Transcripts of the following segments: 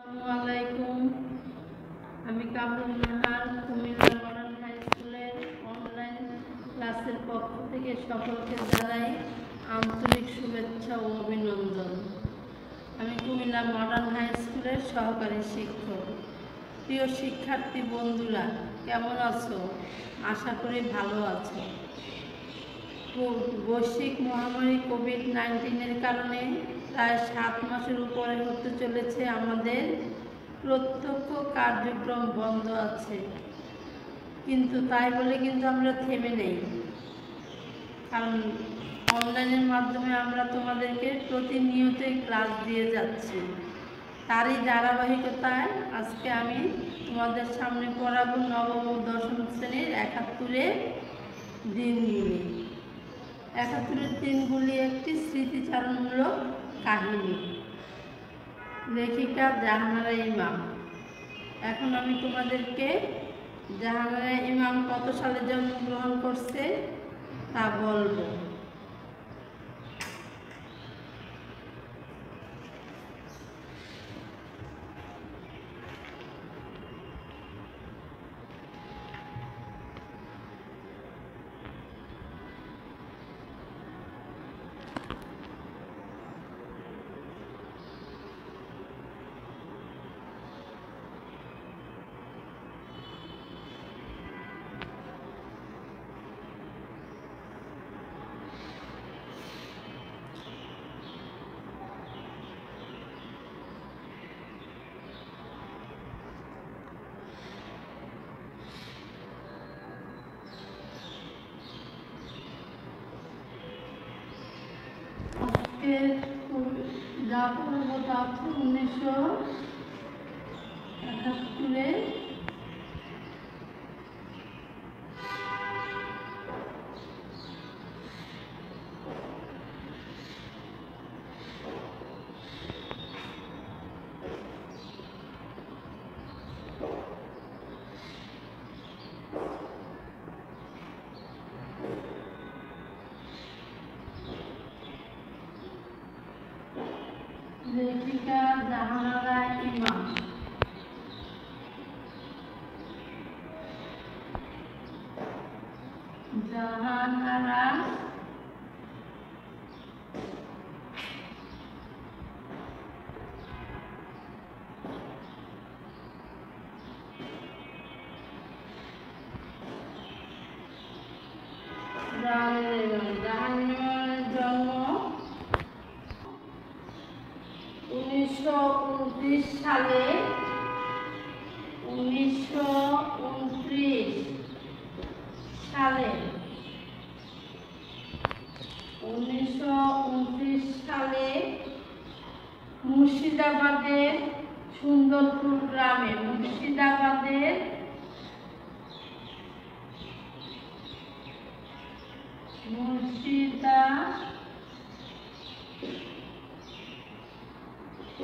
আসসালামাইকুম আমি Kamrul Nahar, Comilla modern high স্কুলের অনলাইন ক্লাসের পক্ষ থেকে সকলকে জানাই আন্তরিক শুভেচ্ছা ও অভিনন্দন। আমি কুমিল্লা মডার্ন হাই স্কুলের সহকারী শিক্ষক। প্রিয় শিক্ষার্থী বন্ধুরা, কেমন আছো? আশা করি ভালো আছো। বৈশ্বিক মহামারী কোভিড নাইন্টিনের কারণে প্রায় সাত মাসের উপরে হতে চলেছে আমাদের প্রত্যক্ষ কার্যক্রম বন্ধ আছে। কিন্তু তাই বলে কিন্তু আমরা থেমে নেই। কারণ অনলাইনের মাধ্যমে আমরা তোমাদেরকে প্রতিনিয়তই ক্লাস দিয়ে যাচ্ছি। তারই ধারাবাহিকতায় আজকে আমি তোমাদের সামনে পড়াবো নবম ও দশম শ্রেণির একাত্তরের দিনগুলি। একাত্তরের দিনগুলি একটি স্মৃতিচারণমূলক কাহিনী। লেখিকা জাহানারা ইমাম। এখন আমি তোমাদেরকে জাহানারা ইমাম কত সালে জন্মগ্রহণ করছে তা বলব। যা পড়ব তা হচ্ছে উনিশশো একাত্তরে উনিশশো উনত্রিশ সালে। উনিশশো উনত্রিশ সালে মুর্শিদাবাদের সুন্দরপুর গ্রামে মুর্শিদাবাদের মুর্শিদা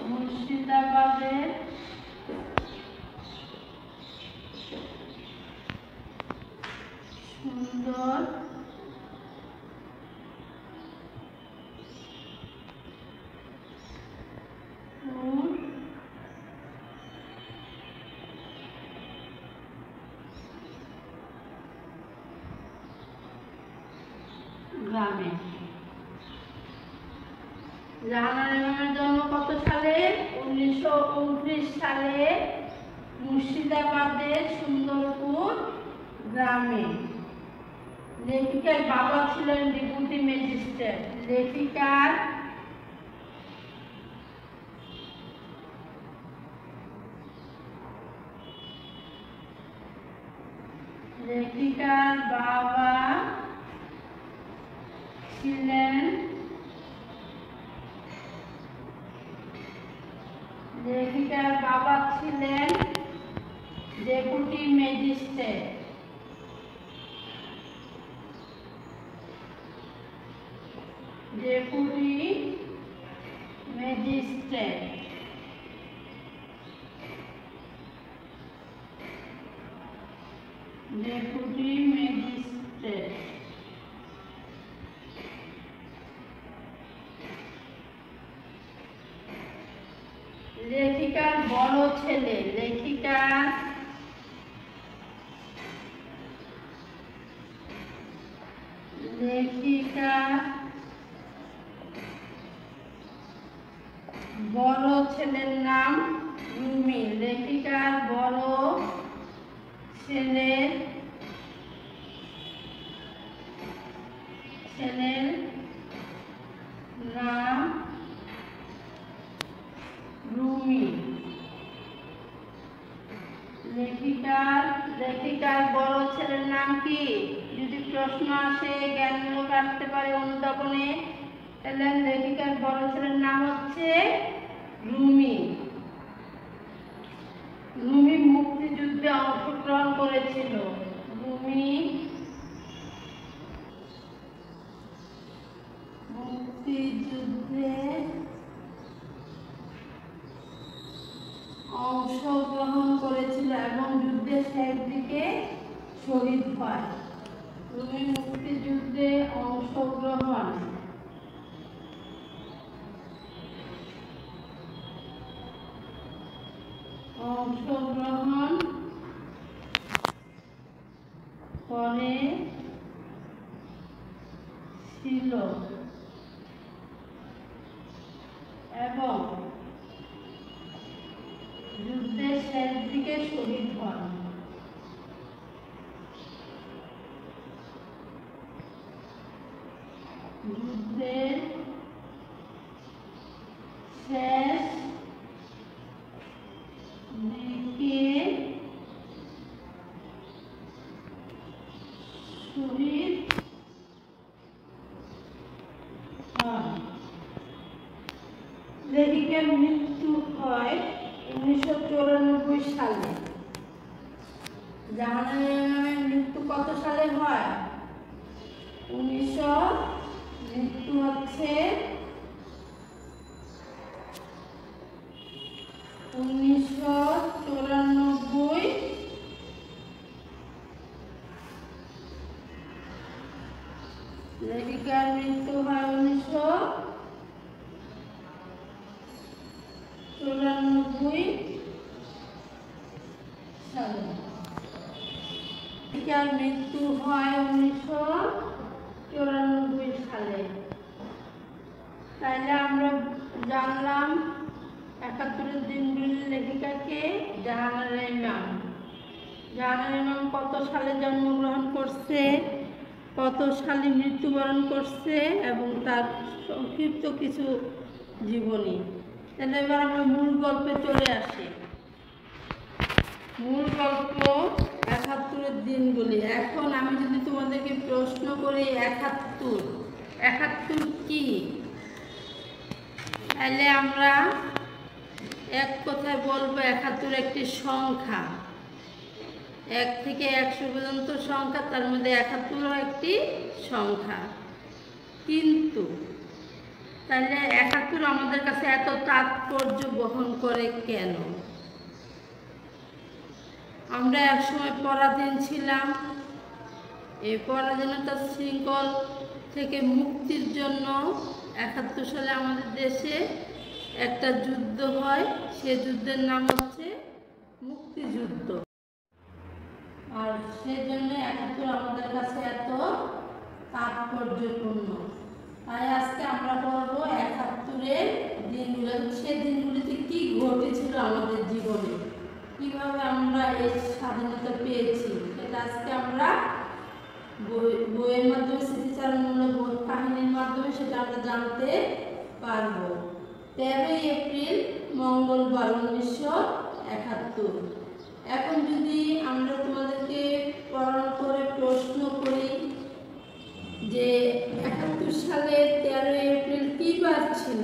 মুর্শিদাবাদের ফুল। গ্রামে। জাহানারা জন্ম কত সালে? উনিশশো উনত্রিশ সালে মুর্শিদাবাদের সুন্দরপুর গ্রামে। লেখিকার বাবা ছিলেন ডেপুটি ম্যাজিস্ট্রেট লেখিকার লেখিকার বাবা ছিলেন লেখিকার বাবা ছিলেন deputy magistrate deputy magistrate deputy ছেলের ছেলের নাম রুমি লেখিকার লেখিকার বড় ছেলের নাম কি? যদি প্রশ্ন আসে, জ্ঞানমূলক আসতে পারে অনুধাবনে, তাহলে লেখিকার বড় ছেলের নাম হচ্ছে রুমি। মুক্তিযুদ্ধে অংশগ্রহণ করেছিল। রুমি মুক্তিযুদ্ধে অংশগ্রহণ করেছিল এবং যুদ্ধের শেষ দিকে শহীদ হয়। রুমি মুক্তিযুদ্ধে অংশগ্রহণ। অংশগ্রহণ করে ছিল এবং যুদ্ধের শেষ দিকে শহীদ হন। যুদ্ধের শেষ দিকে শহীদ হন মৃত্যু হয় উনিশশো চৌরানব্বই সালে। জাহানের মৃত্যু কত সালে হয়? উনিশশো মৃত্যু হচ্ছে লেখিকার মৃত্যু হয় উনিশশো চুরানব্বই সালে। তাইলে আমরা জানলাম, একাত্তরের দিনগুলির লেখিকাকে জাহানারা ইমাম জাহানারা ইমাম কত সালে জন্মগ্রহণ করছে, কত সালে মৃত্যুবরণ করছে এবং তার সংক্ষিপ্ত কিছু জীবনী। তাহলে এবার আমরা মূল গল্পে চলে আসি। মূল গল্প একাত্তরের দিনগুলি এখন আমি যদি তোমাদেরকে প্রশ্ন করি, একাত্তর। একাত্তর কি? তাহলে আমরা এক কথায় বলব, একাত্তর একটি সংখ্যা। এক থেকে একশো পর্যন্ত সংখ্যা, তার মধ্যে একাত্তরও একটি সংখ্যা। কিন্তু তাহলে একাত্তর আমাদের কাছে এত তাৎপর্য বহন করে কেন? আমরা একসময় পরাধীন ছিলাম। এই পরাধীনতার শৃঙ্খল থেকে মুক্তির জন্য একাত্তর সালে আমাদের দেশে একটা যুদ্ধ হয়। সে যুদ্ধের নাম হচ্ছে মুক্তিযুদ্ধ। আর সেজন্য একাত্তর আমাদের কাছে এত তাৎপর্যপূর্ণ। তাই আজকে আমরা পড়ব একাত্তরের দিনগুলো সে দিনগুলিতে কি ঘটেছিল আমাদের জীবনে? কীভাবে আমরা এই স্বাধীনতা পেয়েছি? এটা আজকে আমরা বই, বইয়ের মাধ্যমে, স্মৃতিচারণমূলক কাহিনীর মাধ্যমে সেটা আমরা জানতে পারব। তেরোই এপ্রিল, মঙ্গলবার, উনিশশো একাত্তর। এখন যদি আমরা তোমাদেরকে পড়ানো করে প্রশ্ন করি যে একাত্তর সালে তেরোই এপ্রিল কী বার ছিল?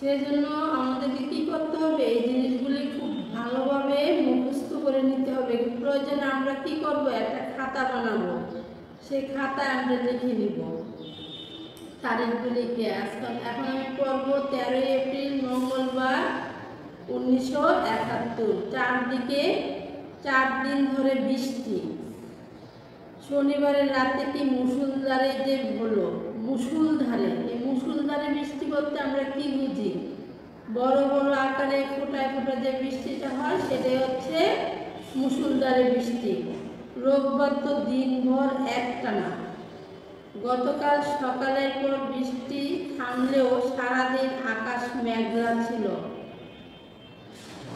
সেজন্য আমাদেরকে কী করতে হবে? এই জিনিসগুলি ভালোভাবে মুখস্থ করে নিতে হবে। প্রয়োজনে আমরা কি করব? একটা খাতা বানাবো। সেই খাতায় আমরা লিখে নিব। তারিখগুলিকে আজকাল? এখন আমি পড়ব তেরোই এপ্রিল, মঙ্গলবার, উনিশশো একাত্তর। চারদিকে চার দিন ধরে বৃষ্টি। শনিবারের রাতে কি মুসুলধারে যে হলো মুসুলধারে এই মুসুলধারে বৃষ্টি বলতে আমরা কি বুঝি? বড় বড় আকারে ফোটায় ফোটা যে বৃষ্টিটা হয়, সেটাই হচ্ছে মুসুলধারে বৃষ্টি। রোববার তো দিনভর একটানা। গতকাল সকালের পর বৃষ্টি থামলেও সারাদিন আকাশ মেঘলা ছিল।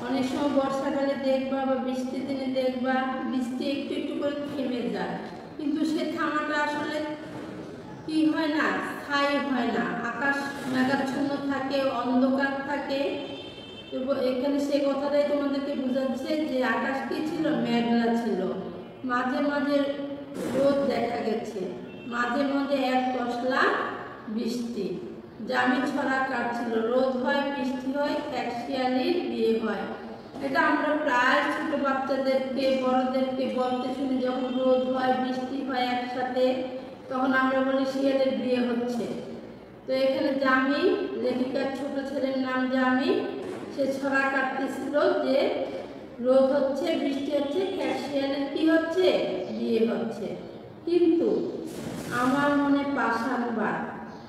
অনেক সময় বর্ষাকালে দেখবা বা বৃষ্টির দিনে দেখবা, বৃষ্টি একটু একটু করে থেমে যায়। কিন্তু সে থামাটা আসলে কি হয় না, স্থায়ী হয় না। আকাশ মেঘাচ্ছন্ন থাকে, অন্ধকার থাকে। এখানে সে কথাটাই তোমাদেরকে বোঝাচ্ছে যে আকাশ কি ছিল? মেঘলা ছিল। মাঝে মাঝে রোদ দেখা গেছে। মাঝে মাঝে এক পশলা বৃষ্টি। জামি ছড়া কাটছিল রোদ হয়, বৃষ্টি হয় ক্যাকশিয়ালির বিয়ে হয়। এটা আমরা প্রায় ছোট বাচ্চাদেরকে, বড়দেরকে বলতে শুনি, যখন রোদ হয়, বৃষ্টি হয় একসাথে। তখন আমরা বলি শিয়ালের বিয়ে হচ্ছে। তো এখানে জামি লেখিকার ছোট ছেলের নাম জামি। সে ছড়া কাটতেছিল যে রোদ হচ্ছে, বৃষ্টি হচ্ছে ক্যাশিয়ালের কি হচ্ছে? বিয়ে হচ্ছে। কিন্তু আমার মনে পাষাণবাদ।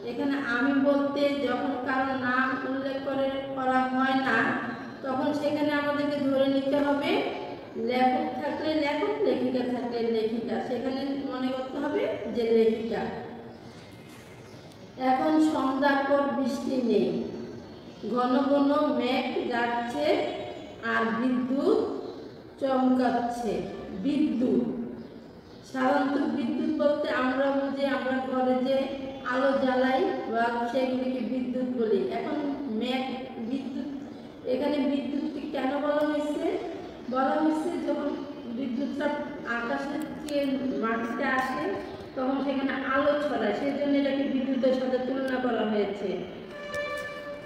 এখানে আমি বলতে যখন কারও নাম উল্লেখ করে করা হয় না, তখন সেখানে আমাদেরকে ধরে নিতে হবে লেখক থাকলে লেখক, লেখিকা থাকলে লেখিকা। সেখানে মনে করতে হবে যে লেখিকা। এখন সন্ধ্যার পর বৃষ্টি নেই। ঘন ঘন মেঘ যাচ্ছে আর বিদ্যুৎ চমকাচ্ছে। বিদ্যুৎ। সাধারণত বিদ্যুৎ বলতে আমরা বুঝি, আমরা ঘরে যে আলো জ্বালাই বা সেগুলিকে বিদ্যুৎ বলি। এখন মেঘ, বিদ্যুৎ, এখানে বিদ্যুৎকে কেন বলা হয়েছে? বলা হয়েছে যখন বিদ্যুৎটা আকাশের থেকে মাটিতে আসে, তখন সেখানে আলো ছড়ায়। সেই জন্য এটাকে বিদ্যুতের সাথে তুলনা করা হয়েছে।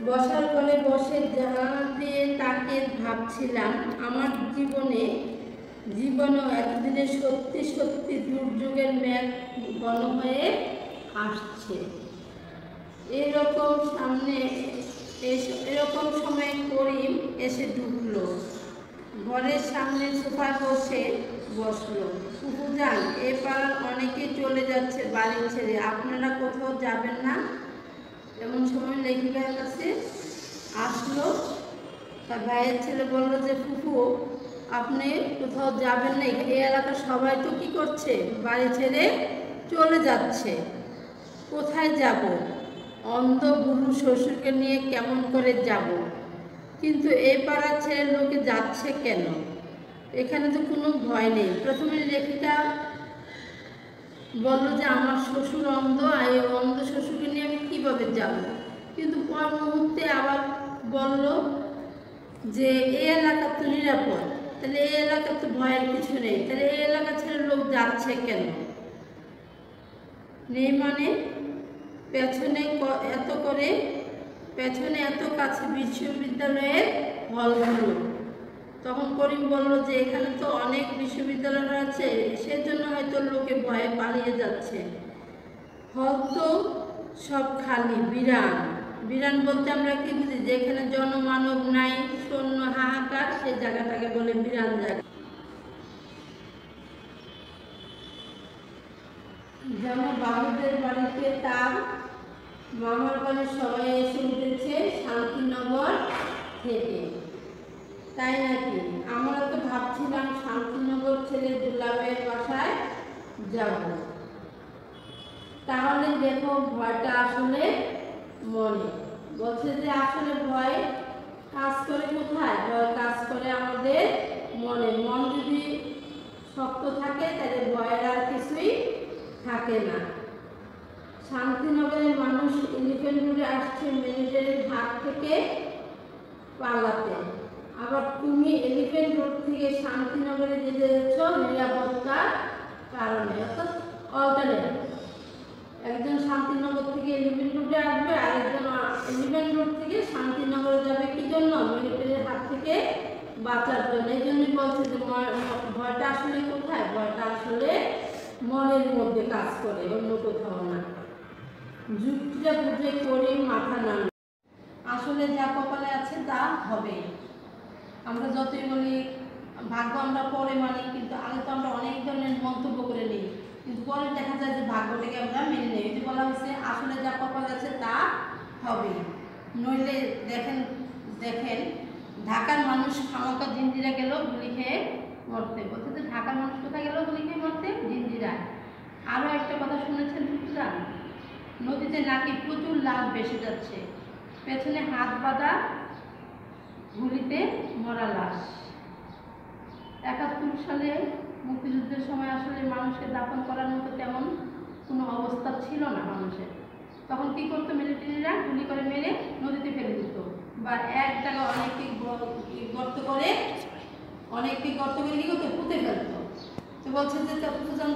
বসার ফলে বসে দিয়ে তাকে ভাবছিলাম, আমার জীবনে, জীবনেও এতদিনে সত্যি সত্যি দুর্যোগের মেঘ ঘন হয়ে আসছে। এরকম সামনে এরকম সময় করিম এসে ঢুকলো। ঘরের সামনে সোফায় বসে বসল। কুকু যান এ পাড়ার অনেকে চলে যাচ্ছে বাড়ি ছেড়ে। আপনারা কোথাও যাবেন না? এমন সময় লেখিকার কাছে আসলো। তার ভাইয়ের ছেলে বলল যে, ফুফু, আপনি কোথাও যাবেন না। এই এলাকার সবাই তো কী করছে? বাড়ি ছেড়ে চলে যাচ্ছে। কোথায় যাব? অন্ধ বুড়ো শ্বশুরকে নিয়ে কেমন করে যাব? কিন্তু এই পাড়ার ছেলের লোকে যাচ্ছে কেন? এখানে তো কোনো ভয় নেই। প্রথমে লেখিকা বলল যে, আমার শ্বশুর অন্ধ, আর এই অন্ধ শ্বশুরকে নিয়ে আমি কীভাবে যাব? কিন্তু পর মুহূর্তে আবার বলল যে এই এলাকা তো নিরাপদ। তাহলে এই এলাকা তো ভয়ের কিছু নেই। তাহলে এই এলাকা ছেড়ে লোক যাচ্ছে কেন? নেই মানে পেছনে এত করে পেছনে এত কাছে বিশ্ববিদ্যালয়ের হলগুলো। তখন করিম বলল যে, এখানে তো অনেক বিশ্ববিদ্যালয় আছে, সেজন্য হয়তো লোকে ভয়ে পালিয়ে যাচ্ছে। হল তো সব খালি, বিরান। বিরান বলতে আমরা কি বুঝি? যেখানে জনমানব নাই শূন্য হাহাকার সেই জায়গাটাকে বলে বিরান জায়গা। যেমন বাবুদের বাড়িতে তার মামার বাড়ির সবাই এসে উঠেছে শান্তিনগর থেকে। তাই নাকি? আমরা তো ভাবছিলাম শান্তিনগর ছেড়ে দুলাভাইয়ের বাসায় যাব। তাহলে দেখো ভয়টা আসলে মনে। বলছে যে আসলে ভয় কাজ করে কোথায়? ভয় কাজ করে আমাদের মনে। মন যদি শক্ত থাকে, তাহলে ভয়ের আর কিছুই থাকে না। শান্তিনগরের মানুষ এলিফেন্ট রোডে আসছে ম্যানেজারের হাত থেকে পালাতে। আবার তুমি এলিফেন্ট রোড থেকে শান্তিনগরে যেতে যাচ্ছ নিরাপত্তার কারণে, অর্থাৎ একজন শান্তিনগর থেকে এলিফেন্ট রোডে আসবে আর একজন এলিফেন্ট রোড থেকে শান্তিনগরে যাবে। কি জন্য? মিলিটারির হাত থেকে বাঁচার জন্য। এই জন্যই বলছে যে ভয়টা আসলে কোথায়? ভয়টা আসলে মনের মধ্যে কাজ করে অন্য কোথাও না যুক্তিটা বুঝে করে মাথা নাম আসলে যা কপালে আছে তা হবে আমরা যতই বলি, ভাগ্য আমরা পরে মানি, কিন্তু আগে তো আমরা অনেক ধরনের মন্তব্য করে নিই। কিন্তু পরে দেখা যায় যে ভাগ্যটাকে আমরা মেনে নিই। এটি বলা হচ্ছে আসলে যা কপাল আছে তা হবে নইলে দেখেন দেখেন, ঢাকার মানুষ খামাকা জিঞ্জিরা গেল গুলি খেয়ে মরতে। বলছে যে ঢাকার মানুষ কোথায় গেল? গুলি খেয়ে মরতে জিঞ্জিরায় আরও একটা কথা শুনেছেন বুঝলা নদীতে নাকি প্রচুর লাভ বেসে যাচ্ছে। পেছনে হাত বাঁধা গুলিতে মরা লাশ। একাত্তর সালে মুক্তিযুদ্ধের সময় আসলে মানুষকে দাফন করার মতো তেমন কোনো অবস্থা ছিল না মানুষের। তখন কি করতো মিলিটারিরা গুলি করে মেরে নদীতে ফেলে দিত। বা এক জায়গায় অনেককে গর্ত করে, অনেককে গর্ত করে কি করতো? পুঁতে ফেলতো। তো বলছে যে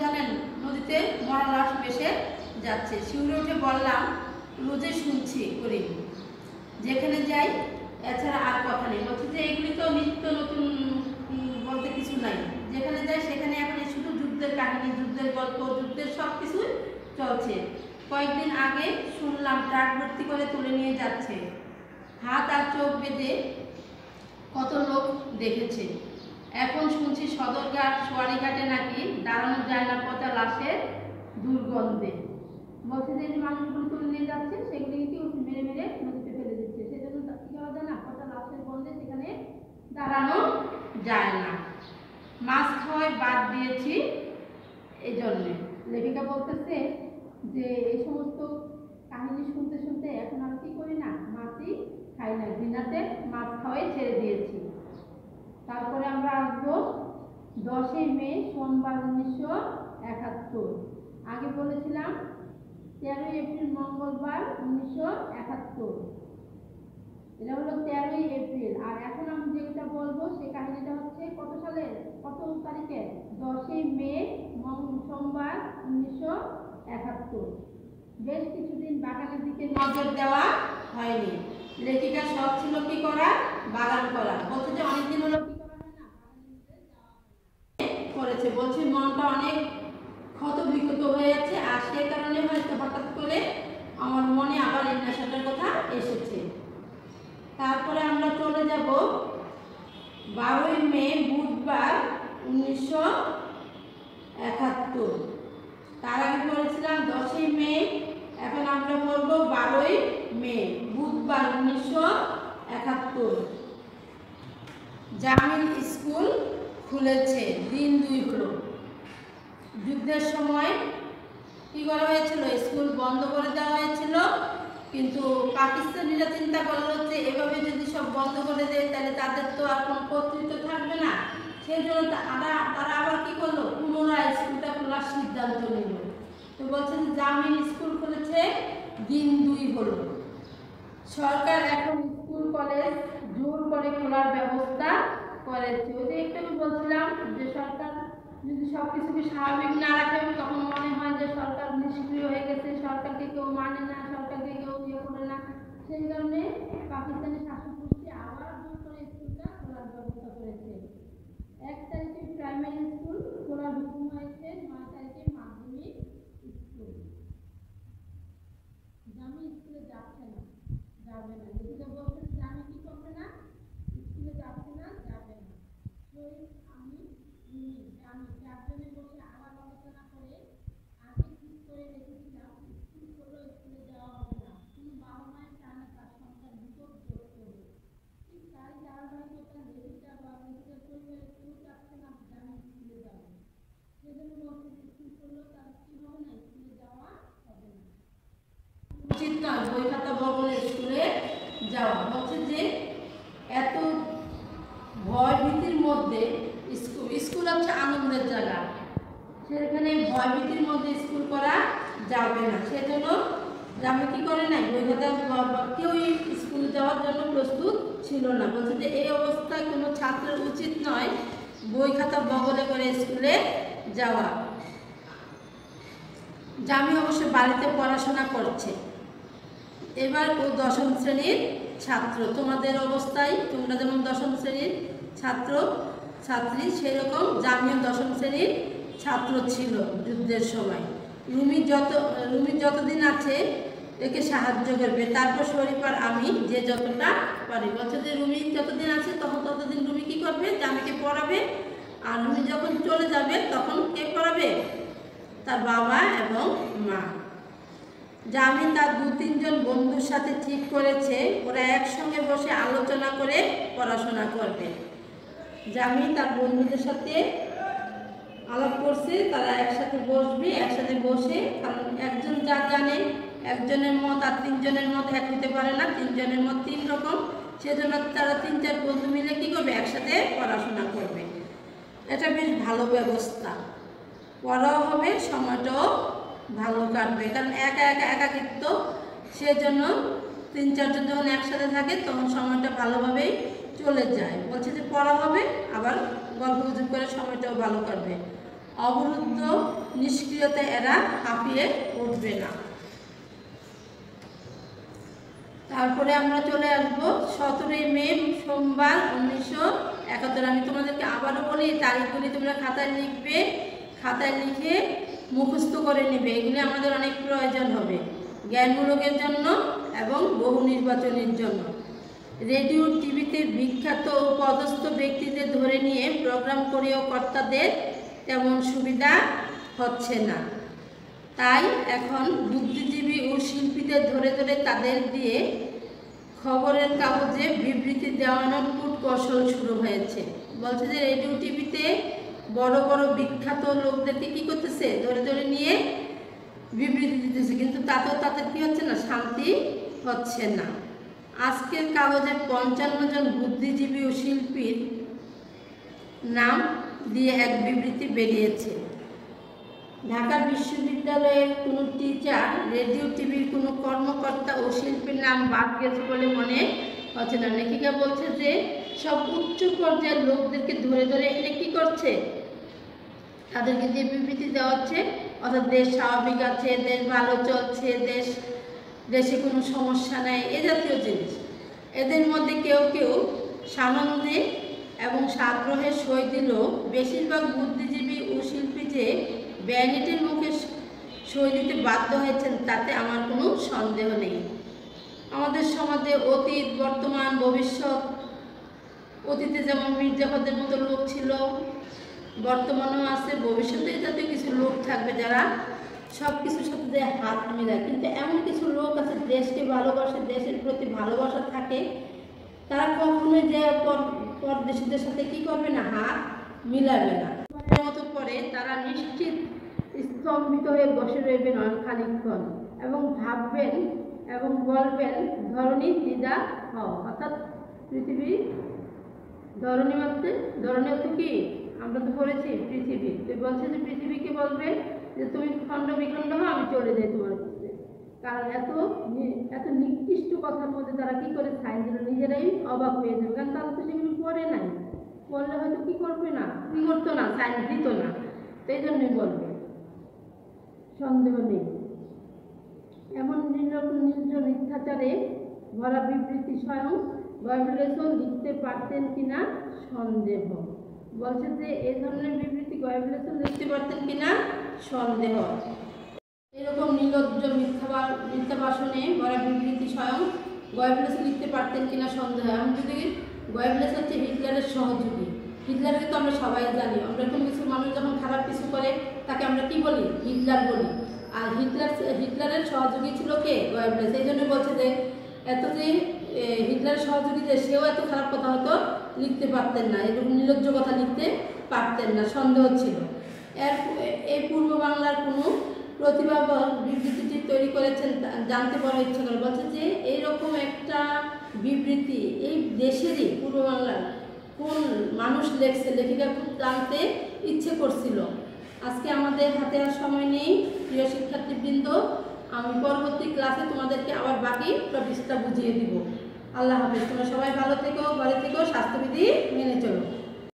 জানেন, নদীতে মরা লাশ বেসে যাচ্ছে। শিউরে উঠে বললাম রোজে শুনছি করি। যেখানে যাই, এছাড়া আর কথা নেই। যে এগুলি তো নিত্য নতুন বলতে কিছু নাই। যেখানে যাই, সেখানে এখন শুধু যুদ্ধের কাহিনী, যুদ্ধের গল্প, যুদ্ধের সব কিছুই চলছে। কয়েকদিন আগে শুনলাম ট্রাক ভর্তি করে তুলে নিয়ে যাচ্ছে। হাত আর চোখ বেঁধে কত লোক দেখেছে। এখন শুনছি সদরঘাট, সোয়ারিঘাটে নাকি দাঁড়ানো যায় না পচা লাশের দুর্গন্ধে। বলছে যে মানুষগুলো তুলে নিয়ে যাচ্ছে সেগুলি কি মেরে মেরে নদীতে ফেলে দিচ্ছে? সেজন্য কি যায় না? পচা লাশের গন্ধে সেখানে দাঁড়ানো যায় না। মাছ খাওয়ায় বাদ দিয়েছি এই জন্যে লেখিকা বলতেছে যে, এই সমস্ত কাহিনী শুনতে শুনতে এখন আর কি করি না? মাছই খাই না। দিনাতে মাছ খাওয়াই ছেড়ে দিয়েছি। তারপরে আমরা আসব দশই মে সোমবার উনিশশো একাত্তর। আগে বলেছিলাম তেরোই এপ্রিল মঙ্গলবার উনিশশো একাত্তর। এটা হলো তেরোই এপ্রিল। আর এখন আমি যেটা বলব, সেই কাহিনীটা হচ্ছে কত সালে, কত তারিখে? দশই মে সোমবার উনিশশো একাত্তর। বেশ কিছুদিন বাগানের দিকে নজর দেওয়া হয়নি। লেখিকা শখ ছিল কি করা বাগান করা বলছে যে অনেকদিন হলো কি করা হয় না। করেছে। বলছে মনটা অনেক ক্ষত বিক্ষত হয়ে যাচ্ছে, আর সে কারণে হয়তো হঠাৎ করে আমার মনে আবার এই নেশাটার কথা এসেছে। তারপরে আমরা চলে যাব বারোই মে, বুধবার উনিশশো একাত্তর। তার আগে বলেছিলাম দশই মে, এখন আমরা বলব বারোই মে, বুধবার উনিশশো একাত্তর। জামিল স্কুল খুলেছে, দিন দুই হলো। যুদ্ধের সময় কি করা হয়েছিল? স্কুল বন্ধ করে দেওয়া হয়েছিল। কিন্তু পাকিস্তানিরা চিন্তা করল যে, এভাবে যদি সব বন্ধ করে দেয়, তাহলে তাদের তো আর কোনো কর্তৃত্ব থাকবে না। সেই জন্য তারা তারা আবার কী করল? পুনরায় স্কুলটা খোলার সিদ্ধান্ত নিল। তো বলছে যে, জামিন স্কুল খুলেছে দিন দুই হলো। সরকার এখন স্কুল, কলেজ, জোর করে খোলার ব্যবস্থা করেছে। ওই যে একটু আমি বলছিলাম যে, সরকার যদি সব কিছুকে স্বাভাবিক না রাখে, তখন মনে হয় যে সরকার নিষ্ক্রিয় হয়ে গেছে, সরকারকে কেউ মানে না, সরকারকে কেউ ইয়ে করে না। সেই কারণে পাকিস্তানি শাসক গোষ্ঠী আবার জোর করে স্কুলটা খোলার ব্যবস্থা করেছে। এক তারিখে প্রাইমারি স্কুল খোলার হুকুম হয়েছে, নয় তারিখে মাধ্যমিক স্কুল। জামি স্কুলে যাচ্ছে না, যাবে না। যেদিকে বলছেন আমি কি করবে না, স্কুলে যাচ্ছে না, যাবে না। আমি যাওয়া। বলছে যে এত ভয় ভীতির মধ্যে স্কুল স্কুল হচ্ছে আনন্দের জায়গা। সেখানে ভয় ভীতির মধ্যে স্কুল করা যাবে না। সেজন্য আমি কি করে নাই? বই খাতা ব- ব- কেউই স্কুলে যাওয়ার জন্য প্রস্তুত ছিল না। বলছে যে, এই অবস্থায় কোনো ছাত্রের উচিত নয় বই খাতা বগলে করে স্কুলে যাওয়া। জামি অবশ্য বাড়িতে পড়াশোনা করছে। এবার ও দশম শ্রেণির ছাত্র। তোমাদের অবস্থায় তোমরা যেমন দশম শ্রেণির ছাত্র ছাত্রী সেরকম জামিও দশম শ্রেণির ছাত্র ছিল যুদ্ধের সময়। রুমি যত, রুমি যতদিন আছে, একে সাহায্য করবে। তারপর শরীফার আমি যে যতটা পারি। বলছে যে রুমি যতদিন আছে, তখন ততদিন রুমি কি করবে? জামিকে পড়াবে। আর রুমি যখন চলে যাবে, তখন কে পড়াবে? তার বাবা এবং মা। জামিন তার দু তিনজন বন্ধুর সাথে ঠিক করেছে। ওরা একসঙ্গে বসে আলোচনা করে পড়াশোনা করবে। জামিন তার বন্ধুদের সাথে আলাপ করছে, তারা একসাথে বসবে, একসাথে বসে, কারণ একজন যা জানে, একজনের মত আর তিনজনের মত এক হতে পারে না, তিনজনের মত তিন রকম। সেজন্য তারা তিন চার বন্ধু মিলে কী করবে? একসাথে পড়াশোনা করবে। এটা বেশ ভালো ব্যবস্থা। পড়াও হবে, সময়টাও ভালো কাটবে। কারণ একা একা একাকিত্ব, সেজন্য তিন চারজন যখন একসাথে থাকে, তখন সময়টা ভালোভাবেই চলে যায়। বলছে যে পড়া হবে, আবার গল্প গুজব করে সময়টাও ভালো কাটবে। অবরুদ্ধ, নিষ্ক্রিয়তা এরা হাঁপিয়ে উঠবে না। তারপরে আমরা চলে আসব সতেরোই মে, সোমবার উনিশশো একাত্তর। আমি তোমাদেরকে আবারও বলি, তারিখগুলি তোমরা খাতায় লিখবে। খাতায় লিখে মুখস্থ করে নেবে। এগুলি আমাদের অনেক প্রয়োজন হবে। জ্ঞানমূলকের জন্য এবং বহু নির্বাচনের জন্য। রেডিও টিভিতে বিখ্যাত ও পদস্থ ব্যক্তিদের ধরে নিয়ে প্রোগ্রাম করেও কর্তাদের তেমন সুবিধা হচ্ছে না। তাই এখন বুদ্ধিজীবী ও শিল্পীদের ধরে ধরে তাদের দিয়ে খবরের কাগজে বিবৃতি দেওয়ানোর কূট কৌশল শুরু হয়েছে। বলছে যে রেডিও টিভিতে বড় বড়, বিখ্যাত লোকদেরকে কী করতেছে? ধরে ধরে নিয়ে বিবৃতি দিতেছে। কিন্তু তাতেও তাদের কী হচ্ছে না? শান্তি হচ্ছে না। আজকের কাগজে পঞ্চান্ন জন বুদ্ধিজীবী ও শিল্পীর নাম দিয়ে এক বিবৃতি বেরিয়েছে। ঢাকা বিশ্ববিদ্যালয়ের কোনো টিচার রেডিও টিভির কোনো কর্মকর্তা ও শিল্পীর নাম বাদ গেছে বলে মনে হচ্ছে না। লেখিকা বলছে যে, সব উচ্চ পর্যায়ের লোকদেরকে ধরে ধরে এনে কী করছে? তাদেরকে যে বিবৃতি দেওয়া হচ্ছে, অর্থাৎ দেশ স্বাভাবিক আছে, দেশ ভালো চলছে, দেশ দেশে কোনো সমস্যা নেই, এ জাতীয় জিনিস। এদের মধ্যে কেউ কেউ সানন্দে এবং সাগ্রহের সই দিলেও বেশিরভাগ বুদ্ধিজীবী ও শিল্পী যে ব্যানিটির মুখে সই দিতে বাধ্য হয়েছেন, তাতে আমার কোনো সন্দেহ নেই। আমাদের সমাজে অতীত, বর্তমান, ভবিষ্যৎ, অতীতে যেমন মির্জাফরদের মতো লোক ছিল, বর্তমানেও আছে, ভবিষ্যতে জাতীয় কিছু লোক থাকবে যারা সব কিছুর সাথে যে হাত মেলায়। কিন্তু এমন কিছু লোক আছে, দেশকে ভালোবাসে, দেশের প্রতি ভালোবাসা থাকে। তারা কখনোই যে পর- পরদেশীদের সাথে কি করবে না, হাত মিলাবে না। মতো পরে তারা নিশ্চিত স্তম্ভিত হয়ে বসে রইবেন অনেক খানিক্ষণ এবং ভাববেন এবং বলবেন ধরনী দিদা হও। অর্থাৎ পৃথিবী ধরনী মাত্রে ধরনী অর্থ কি? আমরা তো পড়েছি পৃথিবী। তুই বলছে যে পৃথিবীকে বলবে? যে তুমি খণ্ড বিখণ্ড হও আমি চলে যাই তোমার কাছে কারণ এত এত নিকৃষ্ট কথার মধ্যে তারা কি করে? সাইন দিল নিজেরাই অবাক হয়ে যাবে। কারণ তারা তো সেগুলো পড়ে নাই। পড়লে হয়তো কি করবে না? কি করতো না সাইন দিত না। এই জন্যই বলবে। সন্দেহ নেই। এমন নির্জ মিথ্যাচারে ভরা বিবৃতি স্বয়ং গয়বলেসন লিখতে পারতেন কিনা? সন্দেহ। বলছে যে এই ধরনের বিবৃতি গয়বলেসন লিখতে পারতেন কিনা? সন্দেহ। এরকম নির্লজ্জ মিথ্যা মিথ্যা ভাষণে ভরা বিবৃতি স্বয়ং গয়বলেসন লিখতে পারতেন কিনা সন্দেহ। আমি যদি গয়বলেস হচ্ছে হিটলারের সহযোগী। হিটলারকে তো আমরা সবাই জানি। আমরা কোনো কিছু মানুষ যখন খারাপ কিছু করে, তাকে আমরা কি বলি? হিটলার বলি। আর হিটলার হিটলারের সহযোগী ছিল কে? গয়েবলেস। এই জন্য বলছে যে, এত যে হিটলারের সহযোগী যে, সেও এত খারাপ কথা হতো লিখতে পারতেন না। এরকম নির্লজ্জ কথা লিখতে পারতেন না। সন্দেহ ছিল। এর এই পূর্ব বাংলার কোনো প্রতিভাবান বিবৃতিটি তৈরি করেছেন জানতে বড় ইচ্ছা করে, বলছে যে এইরকম একটা বিবৃতি এই দেশেরই পূর্ব বাংলার কোন মানুষ লেখছে, লেখিকা খুব জানতে ইচ্ছে করছিল। আজকে আমাদের হাতে আর সময় নেই, প্রিয় শিক্ষার্থীবৃন্দ, আমি পরবর্তী ক্লাসে তোমাদেরকে আবার বাকি টপিকসটা বুঝিয়ে দিব। আল্লাহ হাফেজ, তোমরা সবাই ভালো থেকো, ঘরে থেকো, স্বাস্থ্যবিধি মেনে চলো।